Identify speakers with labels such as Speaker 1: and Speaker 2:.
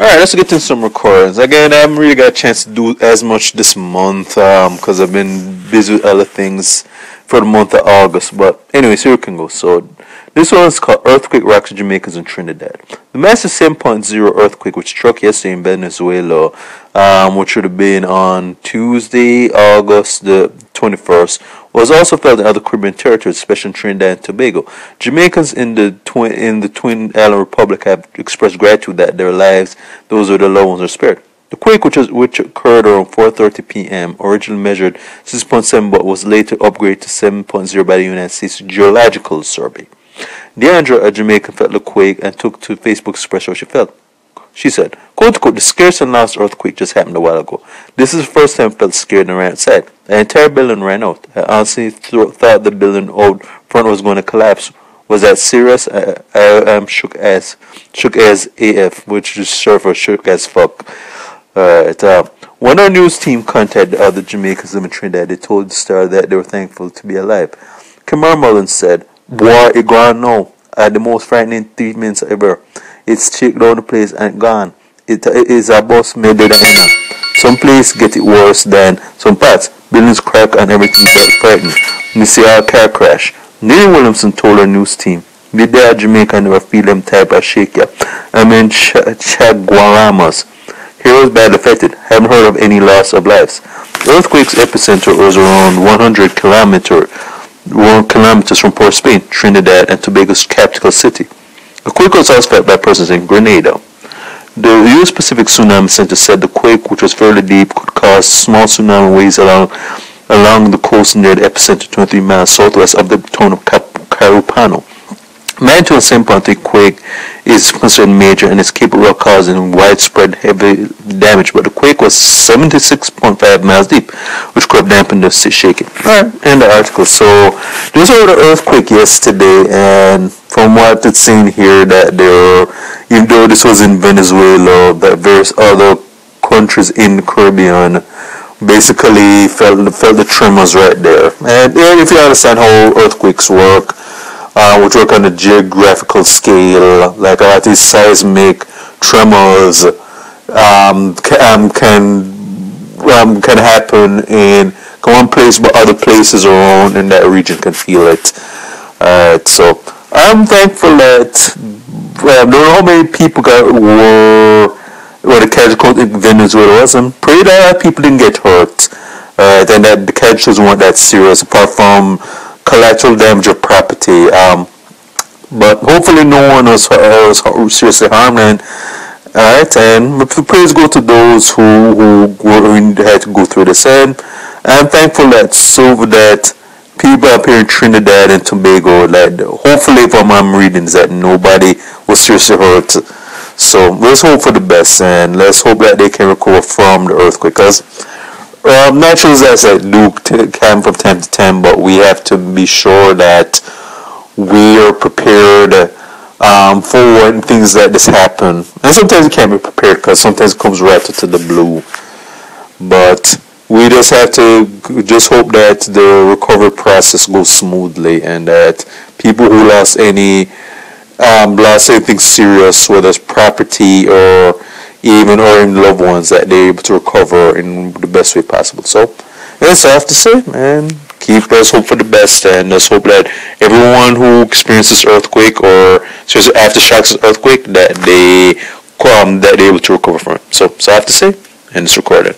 Speaker 1: Alright, let's get into some recordings. Again, I haven't really got a chance to do as much this month because um, I've been busy with other things for the month of August. But anyways, here we can go. So this one is called Earthquake Rocks Jamaicans in Trinidad. The massive 7.0 earthquake which struck yesterday in Venezuela, um, which would have been on Tuesday, August the 21st, was also felt in other Caribbean territories, especially in Trinidad and Tobago. Jamaicans in the twin in the Twin Island Republic have expressed gratitude that their lives, those of their loved ones, are spared. The quake, which, was, which occurred around 4:30 p.m., originally measured 6.7, but was later upgraded to 7.0 by the United States Geological Survey. Deandra, a Jamaican, felt the quake and took to Facebook to express how she felt. She said, quote unquote, the scarce and last earthquake just happened a while ago. This is the first time I felt scared and ran outside. The entire building ran out. I honestly th- thought the building out front was going to collapse. Was that serious? I, I am shook as shook as AF, which is short for shook as fuck. Alright, uh, when our news team contacted other Jamaicans in Trinidad, they told the star that they were thankful to be alive. Kamar Mullins said, Boy, it gone now. Had the most frightening three minutes ever. It's checked down the place and gone. It, uh, it is a bus made in Some place get it worse than some parts. Buildings crack and everything got frightened. See our car crash. Neil Williamson told our news team, "We there Jamaica never feel them type of shake ya. I mean ch- chaguaramas. Heroes bad affected. Haven't heard of any loss of lives. The earthquake's epicenter was around 100 kilometer, 1 kilometers from Port Spain, Trinidad and Tobago's capital city. The quake was also felt by persons in Grenada. The U.S. Pacific Tsunami Center said the quake, which was fairly deep, could cause small tsunami waves along along the coast near the epicenter 23 miles southwest of the town of Carupano. Magnitude 7.3 quake is considered major and is capable of causing widespread heavy damage, but the quake was 76.5 miles deep, which could have dampened the shaking. Alright, end the article. So, this was the earthquake yesterday, and from what it's seen here, that there, even though this was in Venezuela, that various other countries in the Caribbean basically felt felt the tremors right there. And if you understand how earthquakes work, uh, which work on a geographical scale, like of these seismic tremors um, um, can um, can happen in one place, but other places around in that region can feel it. Uh, so I'm thankful that um, don't know how many people got were were the casualties in Venezuela was. I'm pretty that people didn't get hurt. Uh, then that the casualties weren't that serious, apart from collateral damage of property. Um, but hopefully no one was, was seriously harmed. And alright, and praise go to those who who, who had to go through this. And I'm thankful that so that people up here in Trinidad and Tobago, that hopefully from I'm reading is that nobody was seriously hurt. So let's hope for the best and let's hope that they can recover from the earthquake. Because um, natural disasters do come from time to time, but we have to be sure that we are prepared um, for things like this happen. And sometimes you can't be prepared because sometimes it comes right to the blue. But we just have to just hope that the recovery process goes smoothly and that people who lost any um, lost anything serious, whether it's property or even or in loved ones, that they're able to recover in the best way possible. So that's all I have to say, man keep us hope for the best and let's hope that everyone who experiences earthquake or seriously aftershocks of earthquake that they um, that they're able to recover from it. So, so I have to say, and it's recorded.